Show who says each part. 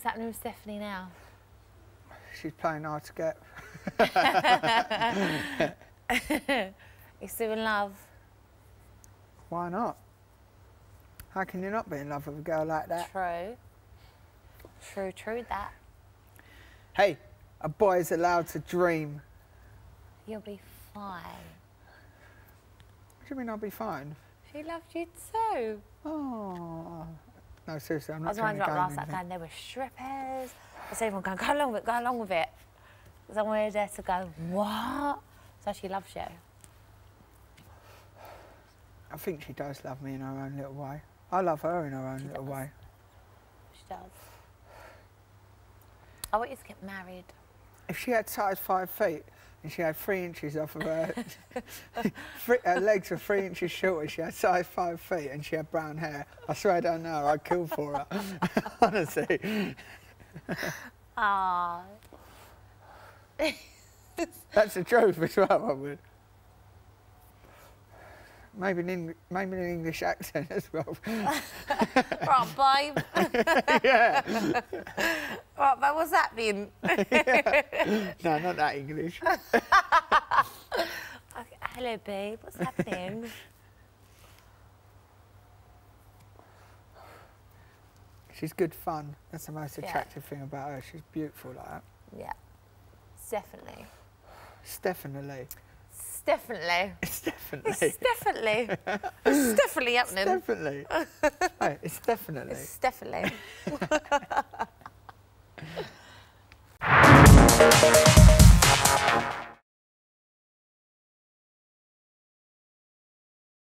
Speaker 1: What's happening with Stephanie now?
Speaker 2: She's playing hard to get.
Speaker 1: You still in love?
Speaker 2: Why not? How can you not be in love with a girl like that?
Speaker 1: True. True, true that.
Speaker 2: Hey, a boy is allowed to dream.
Speaker 1: You'll be fine.
Speaker 2: What do you mean I'll be fine?
Speaker 1: She loved you too.
Speaker 2: Oh. No, seriously, I'm
Speaker 1: I
Speaker 2: not
Speaker 1: was
Speaker 2: trying
Speaker 1: wondering
Speaker 2: to
Speaker 1: about
Speaker 2: go
Speaker 1: last
Speaker 2: anything.
Speaker 1: night there were strippers. I said everyone going, go along with it, go along with it. Because I wanted her to go, what? So she loves you.
Speaker 2: I think she does love me in her own little way. I love her in her own little
Speaker 1: does.
Speaker 2: way.
Speaker 1: She does. I want you to get married.
Speaker 2: If she had size five feet and she had three inches off of her, three, her legs were three inches shorter, she had size five feet and she had brown hair, I swear I don't know, I'd kill for her. Honestly.
Speaker 1: Ah,
Speaker 2: That's the truth as well, I would. Maybe an, Eng- maybe an English accent as well.
Speaker 1: right, babe.
Speaker 2: yeah.
Speaker 1: right, babe, what's that mean?
Speaker 2: No, not that English.
Speaker 1: Okay, hello, babe. What's happening?
Speaker 2: She's good fun. That's the most
Speaker 1: Yeah.
Speaker 2: attractive thing about her. She's beautiful like that.
Speaker 1: yeah, definitely.
Speaker 2: Definitely.
Speaker 1: It's definitely.
Speaker 2: It's definitely.
Speaker 1: It's definitely. It's definitely happening.
Speaker 2: definitely. hey, it's definitely.
Speaker 1: It's definitely.